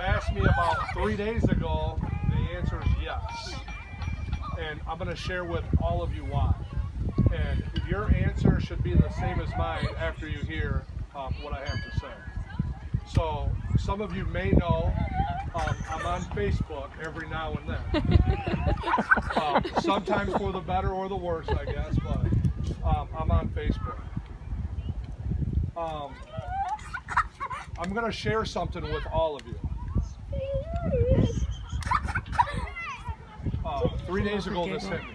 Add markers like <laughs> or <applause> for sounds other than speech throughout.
asked me about three days ago, the answer is yes. And I'm going to share with all of you why. And your answer should be the same as mine after you hear um, what I have to say. So some of you may know um, I'm on Facebook every now and then. <laughs> um, sometimes for the better or the worse, I guess, but um, I'm on Facebook. Um, I'm going to share something with all of you. Uh, three days ago, this hit me.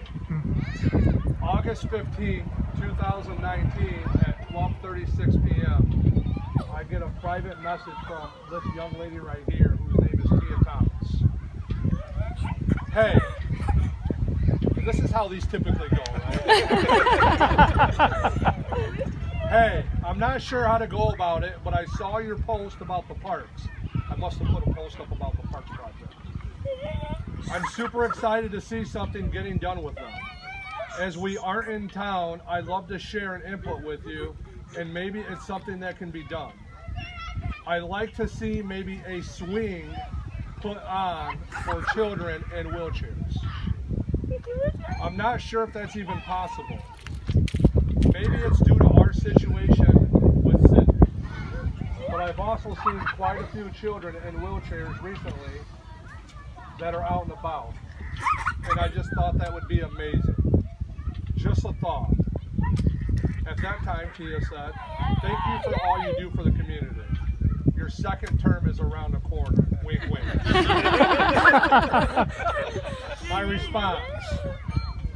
August 15, 2019, at 12:36 p.m. I get a private message from this young lady right here, whose name is Tia Thomas. Hey, this is how these typically go, right? <laughs> hey, I'm not sure how to go about it, but I saw your post about the parks. I must have put a post up about the parks project. I'm super excited to see something getting done with them. As we aren't in town, I'd love to share an input with you, and maybe it's something that can be done. I'd like to see maybe a swing put on for children in wheelchairs. I'm not sure if that's even possible. Maybe it's due to our situation I've also seen quite a few children in wheelchairs recently that are out and about. And I just thought that would be amazing. Just a thought. At that time, Tia said, thank you for all you do for the community. Your second term is around the corner. Wink, wink. <laughs> My response,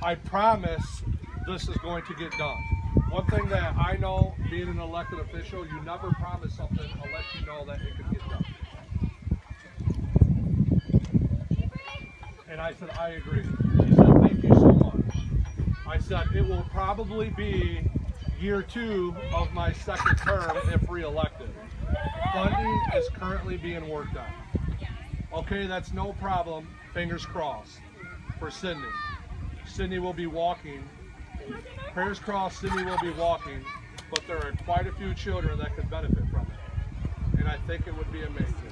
I promise this is going to get done. One thing that I know, being an elected official, you never promise something unless you know that it can get done. And I said, I agree. She said, thank you so much. I said, it will probably be year two of my second term if re-elected. Funding is currently being worked on. Okay, that's no problem. Fingers crossed for Sydney. Sydney will be walking. Prayers crossed, Sydney will be walking, but there are quite a few children that could benefit from it. And I think it would be amazing.